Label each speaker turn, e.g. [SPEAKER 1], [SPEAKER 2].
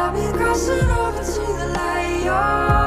[SPEAKER 1] I'll be crossing over to the light. You're